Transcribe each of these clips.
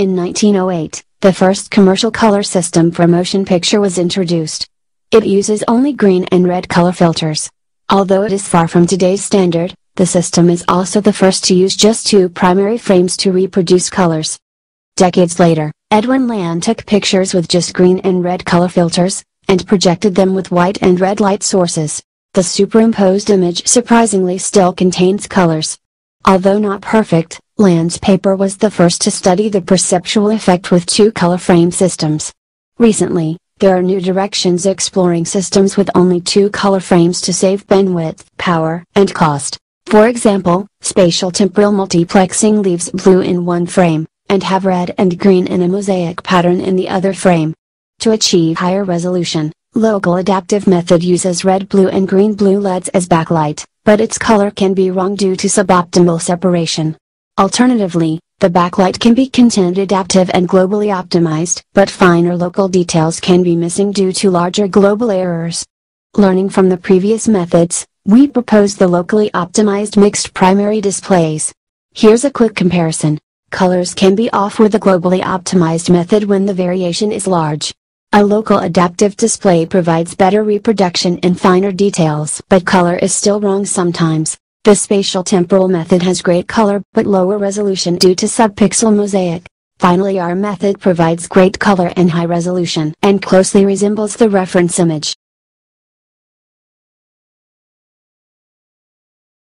In 1908, the first commercial color system for motion picture was introduced. It uses only green and red color filters. Although it is far from today's standard, the system is also the first to use just two primary frames to reproduce colors. Decades later, Edwin Land took pictures with just green and red color filters, and projected them with white and red light sources. The superimposed image surprisingly still contains colors. Although not perfect, Land's paper was the first to study the perceptual effect with two color frame systems. Recently, there are new directions exploring systems with only two color frames to save bandwidth, power, and cost. For example, spatial temporal multiplexing leaves blue in one frame, and have red and green in a mosaic pattern in the other frame. To achieve higher resolution, local adaptive method uses red blue and green blue LEDs as backlight, but its color can be wrong due to suboptimal separation. Alternatively, the backlight can be content adaptive and globally optimized, but finer local details can be missing due to larger global errors. Learning from the previous methods, we propose the locally optimized mixed primary displays. Here's a quick comparison. Colors can be off with the globally optimized method when the variation is large. A local adaptive display provides better reproduction and finer details, but color is still wrong sometimes. The spatial temporal method has great color but lower resolution due to subpixel mosaic. Finally our method provides great color and high resolution and closely resembles the reference image.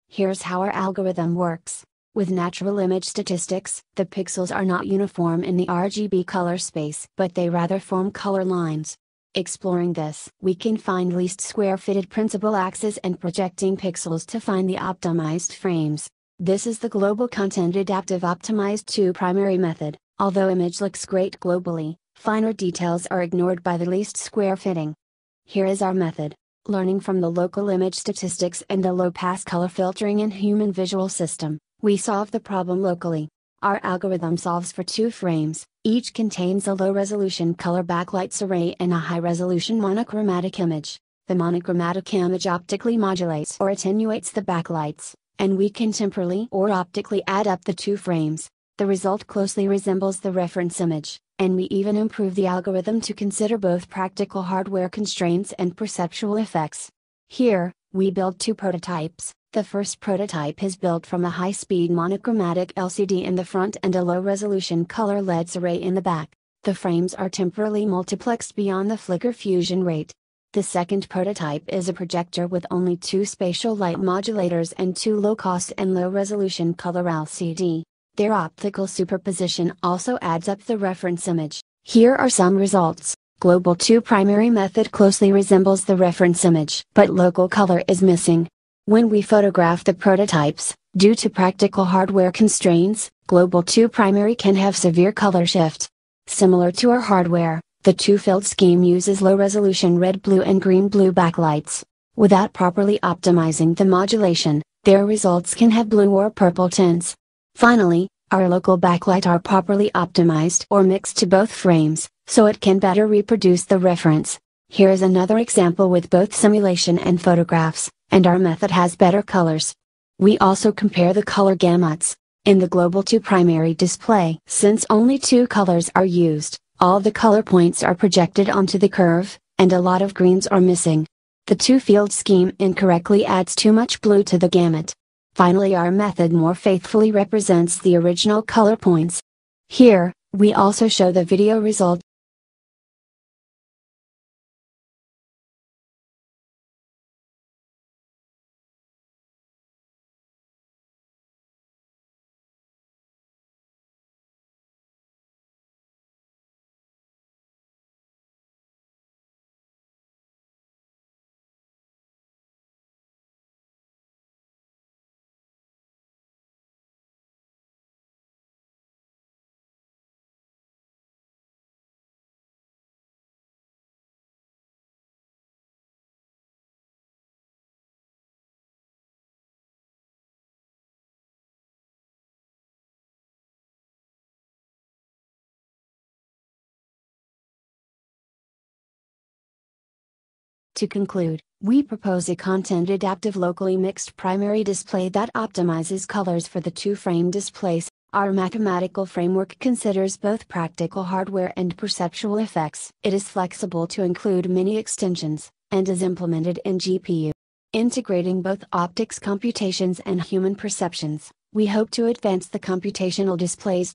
Here's how our algorithm works. With natural image statistics, the pixels are not uniform in the RGB color space, but they rather form color lines. Exploring this, we can find least square fitted principal axes and projecting pixels to find the optimized frames. This is the global content adaptive optimized 2 primary method. Although image looks great globally, finer details are ignored by the least square fitting. Here is our method. Learning from the local image statistics and the low pass color filtering in human visual system. We solve the problem locally. Our algorithm solves for two frames, each contains a low resolution color backlights array and a high resolution monochromatic image. The monochromatic image optically modulates or attenuates the backlights, and we can temporally or optically add up the two frames. The result closely resembles the reference image, and we even improve the algorithm to consider both practical hardware constraints and perceptual effects. Here, we build two prototypes. The first prototype is built from a high-speed monochromatic LCD in the front and a low-resolution color LEDs array in the back. The frames are temporally multiplexed beyond the flicker fusion rate. The second prototype is a projector with only two spatial light modulators and two low-cost and low-resolution color LCD. Their optical superposition also adds up the reference image. Here are some results. Global 2 primary method closely resembles the reference image, but local color is missing. When we photograph the prototypes, due to practical hardware constraints, Global 2 Primary can have severe color shift. Similar to our hardware, the two-field scheme uses low-resolution red blue and green blue backlights. Without properly optimizing the modulation, their results can have blue or purple tints. Finally, our local backlight are properly optimized or mixed to both frames, so it can better reproduce the reference. Here is another example with both simulation and photographs and our method has better colors. We also compare the color gamuts. In the Global 2 primary display, since only two colors are used, all the color points are projected onto the curve, and a lot of greens are missing. The two-field scheme incorrectly adds too much blue to the gamut. Finally our method more faithfully represents the original color points. Here, we also show the video result To conclude, we propose a content adaptive locally mixed primary display that optimizes colors for the two frame displays Our mathematical framework considers both practical hardware and perceptual effects. It is flexible to include many extensions, and is implemented in GPU. Integrating both optics computations and human perceptions, we hope to advance the computational displays